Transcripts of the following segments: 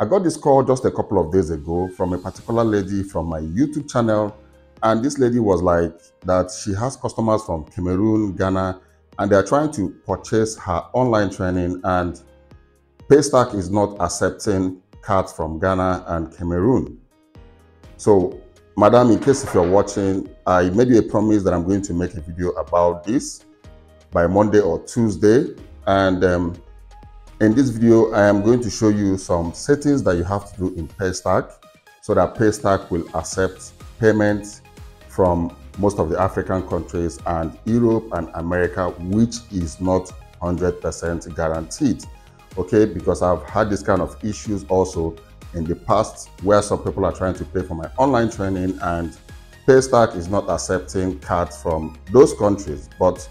I got this call just a couple of days ago from a particular lady from my YouTube channel. And this lady was like that she has customers from Cameroon, Ghana, and they're trying to purchase her online training and Paystack is not accepting cards from Ghana and Cameroon. So, madam, in case if you're watching, I made you a promise that I'm going to make a video about this by Monday or Tuesday. And um, in this video, I am going to show you some settings that you have to do in Paystack so that Paystack will accept payments from most of the African countries and Europe and America, which is not 100% guaranteed. Okay, because I've had this kind of issues also in the past where some people are trying to pay for my online training and Paystack is not accepting cards from those countries. But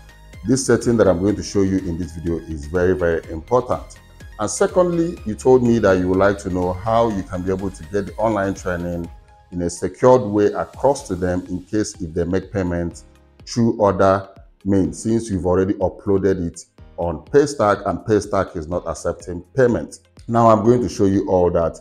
this setting that I'm going to show you in this video is very, very important. And secondly, you told me that you would like to know how you can be able to get the online training in a secured way across to them in case if they make payments through other means since you've already uploaded it on Paystack and Paystack is not accepting payment. Now I'm going to show you all that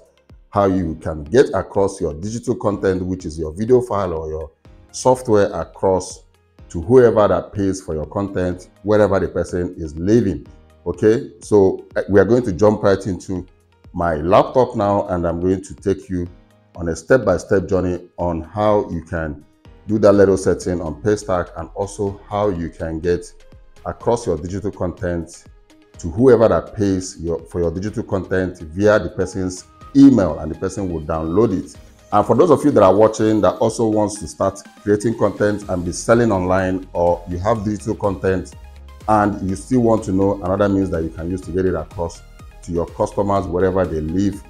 how you can get across your digital content which is your video file or your software across to whoever that pays for your content, wherever the person is living. Okay, so uh, we are going to jump right into my laptop now and I'm going to take you on a step-by-step -step journey on how you can do that little setting on Paystack and also how you can get across your digital content to whoever that pays your, for your digital content via the person's email and the person will download it and for those of you that are watching that also wants to start creating content and be selling online or you have digital content and you still want to know another means that you can use to get it across to your customers wherever they live,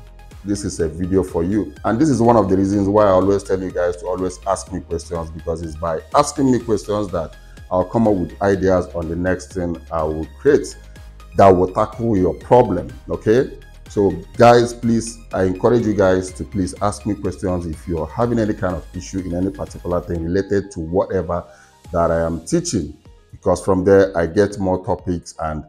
this is a video for you. And this is one of the reasons why I always tell you guys to always ask me questions because it's by asking me questions that I'll come up with ideas on the next thing I will create that will tackle your problem, okay? So guys, please, I encourage you guys to please ask me questions if you're having any kind of issue in any particular thing related to whatever that I am teaching. Because from there, I get more topics and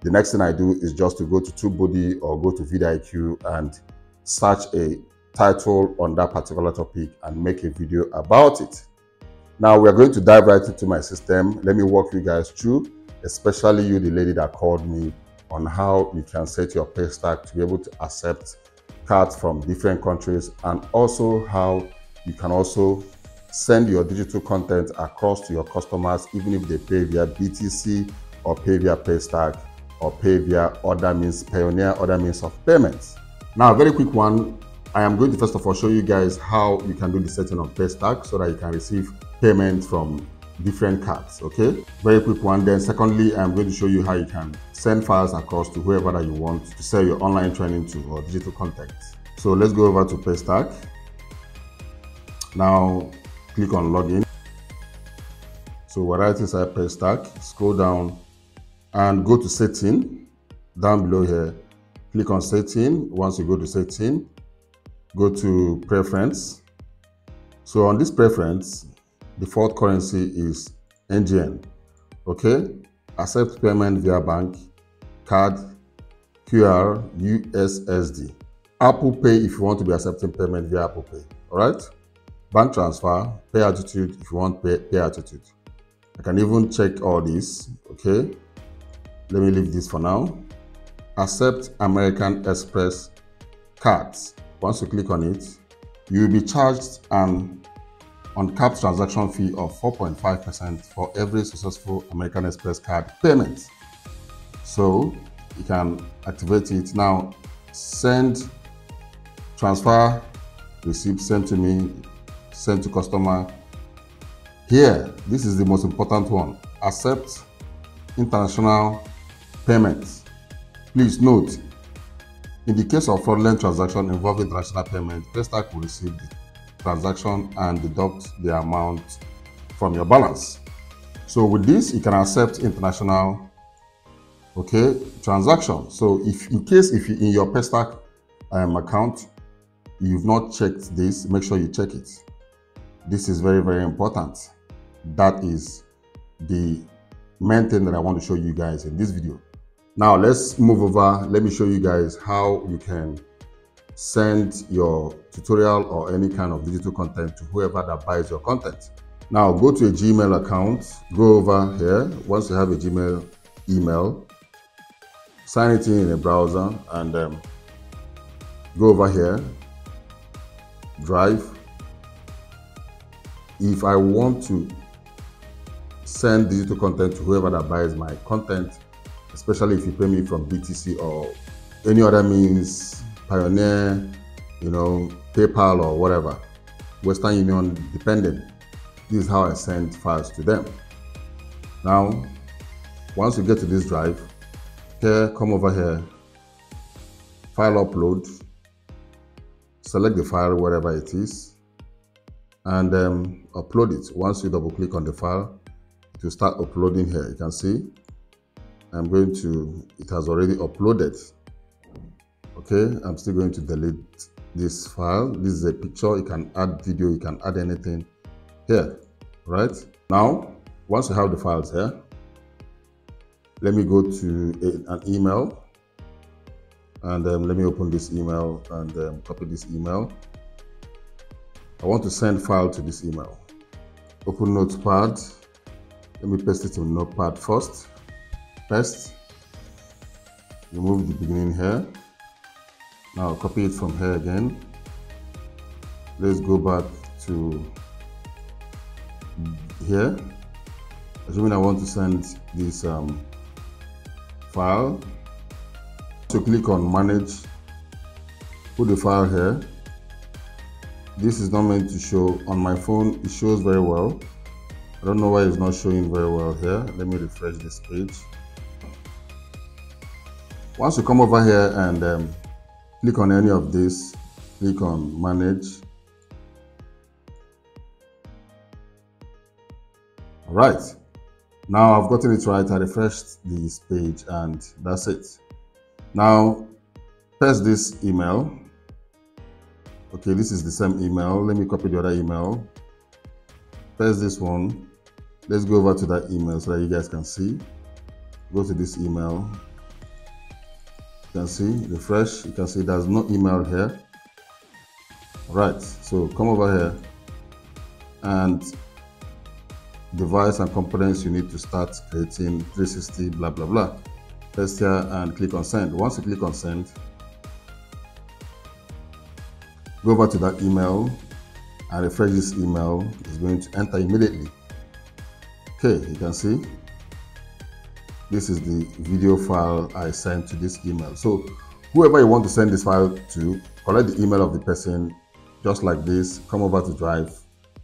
the next thing I do is just to go to TubeBuddy or go to vidIQ and search a title on that particular topic and make a video about it. Now we're going to dive right into my system. Let me walk you guys through, especially you, the lady that called me on how you can set your Paystack to be able to accept cards from different countries and also how you can also send your digital content across to your customers even if they pay via BTC or pay via Paystack or pay via other means, Payoneer, other means of payments. Now, a very quick one. I am going to first of all show you guys how you can do the setting of Paystack so that you can receive payment from different cards okay? Very quick one. Then secondly i'm going to show you how you can send files across to whoever that you want to sell your online training to or digital content. So let's go over to paystack. Now click on login. So we're right inside paystack scroll down and go to setting. Down below here click on setting. Once you go to setting go to preference. So on this preference default currency is NGN. Okay, accept payment via bank, card, QR, USSD. Apple Pay if you want to be accepting payment via Apple Pay. All right, bank transfer, PayAttitude if you want pay, PayAttitude. I can even check all this. Okay, let me leave this for now. Accept American Express cards. Once you click on it, you will be charged an uncapped transaction fee of 4.5% for every successful American Express card payment. So you can activate it now. Send, transfer, receipt sent to me, send to customer. Here, this is the most important one. Accept international payments. Please note, in the case of fraudulent transaction involving international payment, Paystack will receive the transaction and deduct the amount from your balance. So with this, you can accept international okay transaction. So if in case if you, in your Paystack um, account you've not checked this, make sure you check it. This is very very important. That is the main thing that I want to show you guys in this video. Now let's move over. Let me show you guys how you can send your tutorial or any kind of digital content to whoever that buys your content. Now go to a Gmail account, go over here. Once you have a Gmail email, sign it in in a browser and um, go over here, Drive. If I want to send digital content to whoever that buys my content, especially if you pay me from BTC or any other means, Payoneer, you know, PayPal or whatever, Western Union dependent. This is how I send files to them. Now, once you get to this drive, here, come over here, file upload, select the file wherever it is, and um, upload it. Once you double click on the file, it will start uploading here. You can see I'm going to, it has already uploaded. Okay, I'm still going to delete this file. This is a picture. You can add video, you can add anything here, right? Now, once you have the files here, let me go to a, an email and um, let me open this email and um, copy this email. I want to send file to this email. Open Notepad. Let me paste it in Notepad first paste remove the beginning here now copy it from here again. Let's go back to here. Assuming I want to send this um, file so click on manage put the file here. This is not meant to show. On my phone it shows very well. I don't know why it's not showing very well here. Let me refresh this page. Once you come over here and um, click on any of these, click on manage. All right, now I've gotten it right. I refreshed this page and that's it. Now, paste this email. Okay, this is the same email. Let me copy the other email. Paste this one. Let's go over to that email so that you guys can see. Go to this email you can see refresh. You can see there's no email here. Right so come over here. And device and components you need to start creating 360 blah blah blah. Press here and click on send. Once you click on send go over to that email and refresh this email. Is going to enter immediately. Okay you can see this is the video file I sent to this email. So whoever you want to send this file to, collect the email of the person just like this, come over to Drive,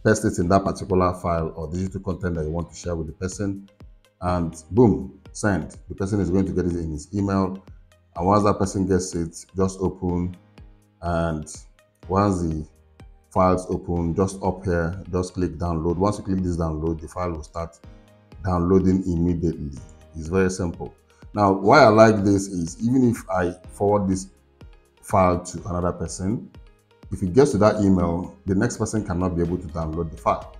paste it in that particular file or digital content that you want to share with the person, and boom, send. The person is going to get it in his email. And once that person gets it, just open and once the files open, just up here, just click download. Once you click this download, the file will start downloading immediately. It's very simple. Now, why I like this is even if I forward this file to another person, if it gets to that email, the next person cannot be able to download the file.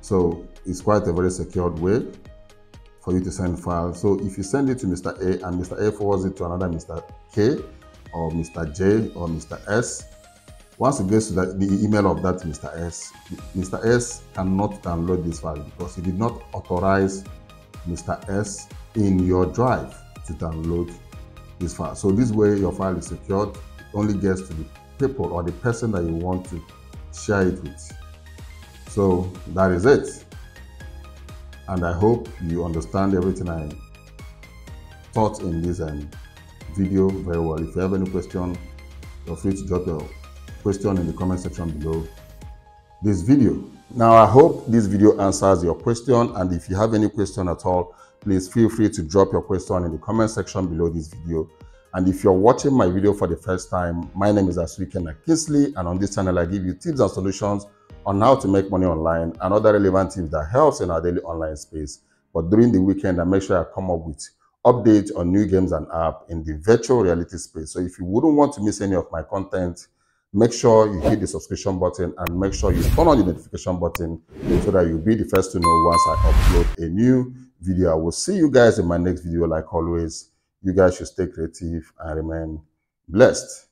So it's quite a very secured way for you to send files. So if you send it to Mr. A and Mr. A forwards it to another Mr. K or Mr. J or Mr. S, once it gets to that, the email of that Mr. S, Mr. S cannot download this file because he did not authorize Mr. S in your drive to download this file. So this way your file is secured, it only gets to the people or the person that you want to share it with. So that is it. And I hope you understand everything I taught in this um, video very well. If you have any question, feel free to drop your question in the comment section below this video. Now, I hope this video answers your question. And if you have any question at all, please feel free to drop your question in the comment section below this video. And if you're watching my video for the first time, my name is Asrike Kingsley, and on this channel, I give you tips and solutions on how to make money online and other relevant tips that helps in our daily online space. But during the weekend, I make sure I come up with updates on new games and app in the virtual reality space. So if you wouldn't want to miss any of my content, make sure you hit the subscription button and make sure you turn on the notification button so that you'll be the first to know once I upload a new video. I will see you guys in my next video like always. You guys should stay creative and remain blessed.